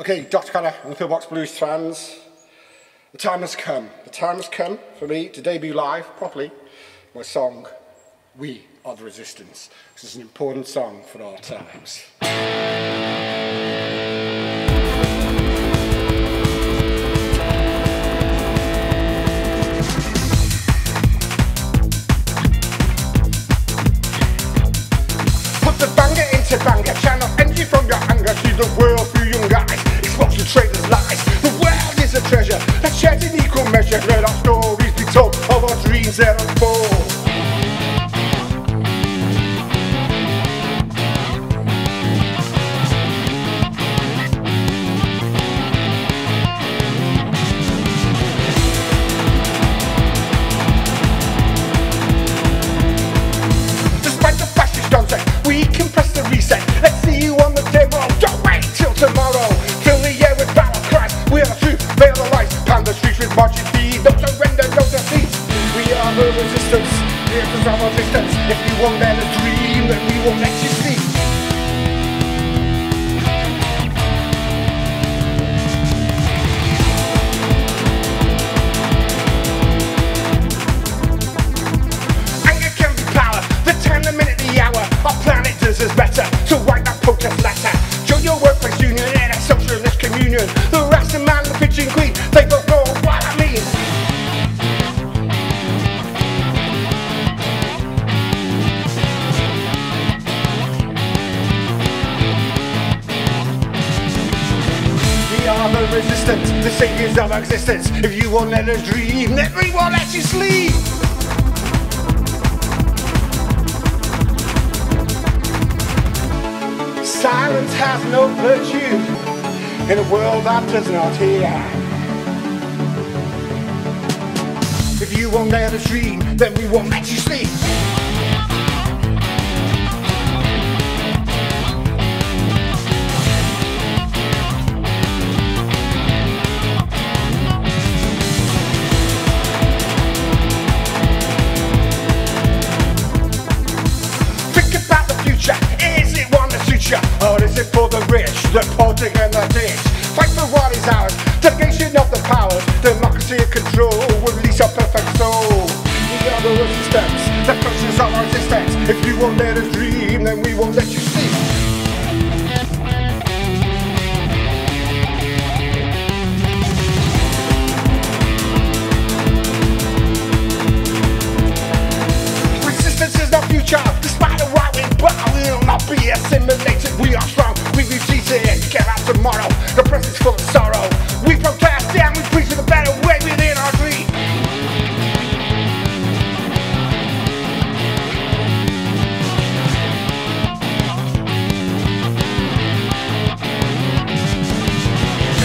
Okay, Dr. Connor and the Pillbox Blues fans, the time has come. The time has come for me to debut live, properly, my song, We Are the Resistance. This is an important song for our times. Our dreams that. Despite the fascist concept, we can press the reset. Let's see you on the table. Don't wait till tomorrow. Fill the air with. We are the. Pound the streets with marching feet. If you won't let us dream, then we won't let you sleep. Anger can be power, the time, the minute, the hour. Our planet deserves better, so write that protest letter. Join your workplace union in a socialist communion. The Rasta man, the pigeon queen, they don't The resistance, the saviors of existence. If you won't let us dream, then we won't let you sleep. Silence has no virtue in a world that does not hear. If you won't let us dream, then we won't let you sleep. The rich, and the ditch? Fight for what is ours. Delegation of the powers. Democracy and control. Release our perfect soul. We are the resistance. The process of our existence. If you won't let us dream, then we won't let you sleep. The present's full of sorrow. We protest and we preach for the better way within our dream.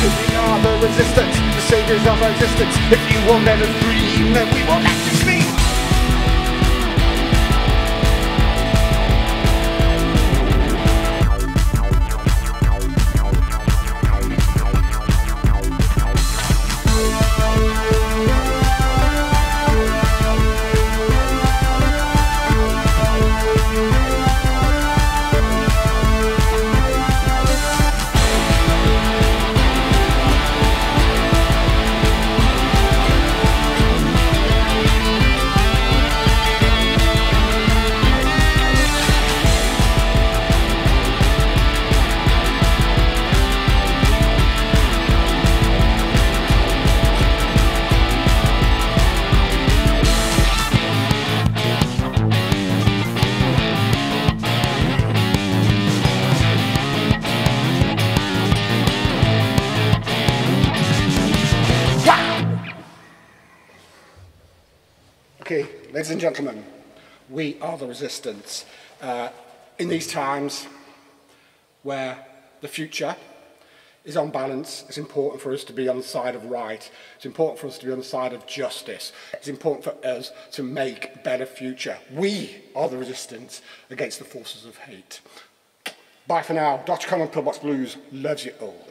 We are the resistance, the saviors of our existence. If you won't let us dream, then we won't let you Ladies and gentlemen, we are the resistance. Uh, in these times where the future is on balance, it's important for us to be on the side of right. It's important for us to be on the side of justice. It's important for us to make a better future. We are the resistance against the forces of hate. Bye for now. Dr. Connor Pillbox Blues loves you all.